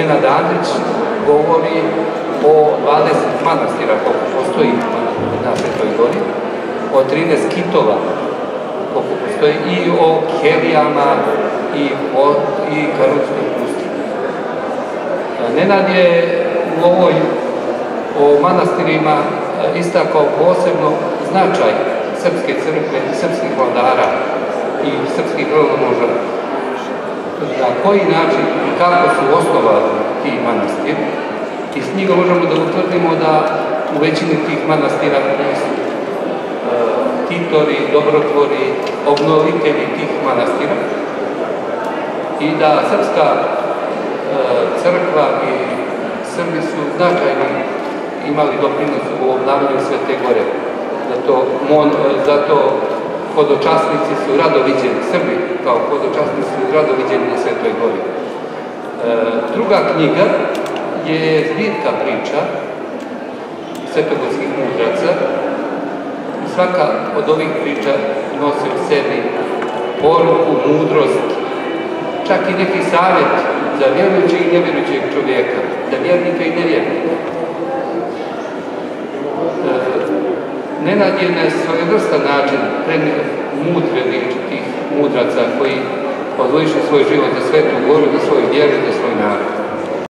Nenad Andrić govori o 20 manastira koliko postoji na Svetoj gori, o 13 kitova koliko postoji i o kelijama i o i Karutskoj pustinji. Nenad je u ovoj o manastirima istakao posebno značaj srpske crkve, srpskih vladara i srpskih ravnomoža na koji način kako su osnovali ti manastiri. I s njega možemo da utvrdimo da u većini tih manastira su e, titori, dobrotvori, obnovitelji tih manastira i da srpska e, crkva i Srbi su značajni imali doprinos u obnavljanju Svete Gore. Zato, mon, zato hodočasnici su rado viđeni, Srbi kao hodočasnici su rado viđeni na Svetoj Gori. E, druga knjiga je zbirka priča svetogorskih mudraca. Svaka od ovih priča nosi u sebi poruku, mudrost, čak i neki savjet za vjerujućeg i nevjerujućeg čovjeka, za vjernika i nevjernika. E, Nenad je na svojevrstan način prenio mudre riječi tih mudraca koji odvojišu svoj život za svetu goru, za svoju vjeru, za svoj narod.